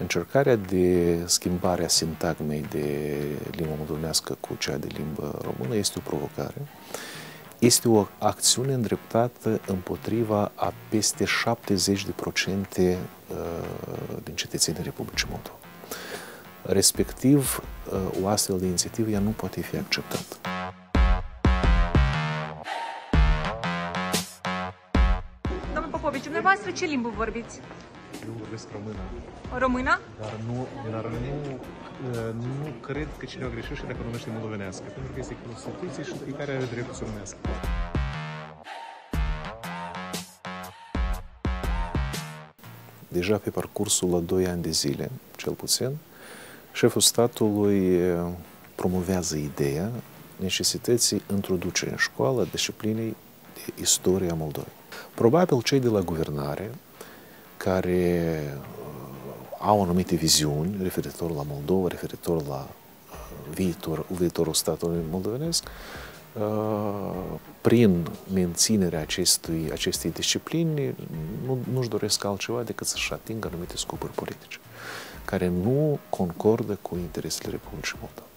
Încercarea de schimbare a sintagmei de limba moldovenească cu cea de limbă română este o provocare. Este o acțiune îndreptată împotriva a peste 70% uh, din cetățenii Republicii Moldova. Respectiv, uh, o astfel de inițiativă ea nu poate fi acceptată. Domnul Popovici, dumneavoastră ce limbă vorbiți? Eu vorbesc română, Română? dar nu, dar nu, nu cred că cineva greșește dacă numește moldovenească, pentru că este Constituție și fiecare are dreptul să numească. Deja pe parcursul la 2 ani de zile, cel puțin, șeful statului promovează ideea necesității introducerii în școală disciplinei de istoria Moldovei. Probabil cei de la guvernare care au anumite viziuni referitor la Moldova, referitor la viitor, viitorul statului moldovenesc, prin menținerea acestui, acestei discipline, nu, nu-și doresc altceva decât să-și atingă anumite scopuri politice, care nu concordă cu interesele Republicii Moldova.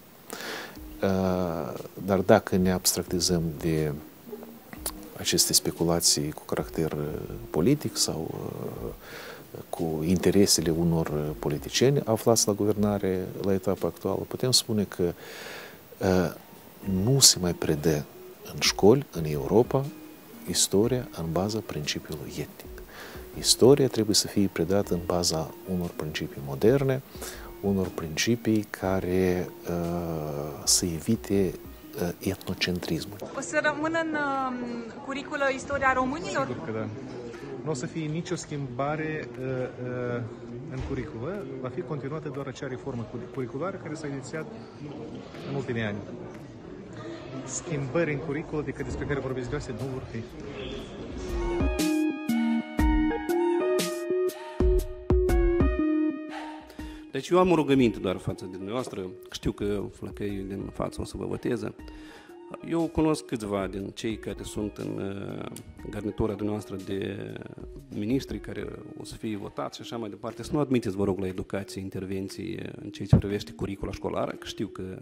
Dar dacă ne abstractizăm de aceste speculații cu caracter politic sau cu interesele unor politicieni aflați la guvernare la etapa actuală, putem spune că nu se mai predă în școli, în Europa, istoria în baza principiului etnic. Istoria trebuie să fie predată în baza unor principii moderne, unor principii care uh, să evite uh, etnocentrismul. O să rămână în uh, curiculă istoria românilor? Sigur că da. Nu o să fie nicio schimbare uh, uh, în curiculă, va fi continuată doar acea reformă curriculară care s-a inițiat în ultimii ani. Schimbări în curiculă decât despre care vorbesc de nu vor fi. Deci eu am o rugăminte doar față de dumneavoastră. Știu că flăcăii din față o să vă voteze. Eu cunosc câțiva din cei care sunt în uh, garnitura dumneavoastră de ministri care o să fie votați și așa mai departe. Să nu admiteți, vă rog, la educație intervenții în ceea ce privește curicula școlară, că știu că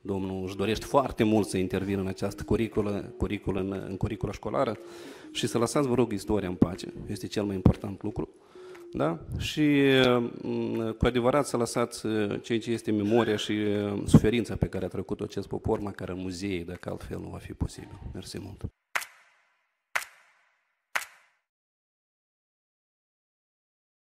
domnul își dorește foarte mult să intervină în această curiculă, curiculă în, în curicula școlară și să lăsați, vă rog, istoria în pace. Este cel mai important lucru. Da? Și mm, cu adevărat să lăsați uh, ceea ce este memoria și uh, suferința pe care a trecut acest popor, măcar în muzei, dacă altfel nu va fi posibil. Mersi mult.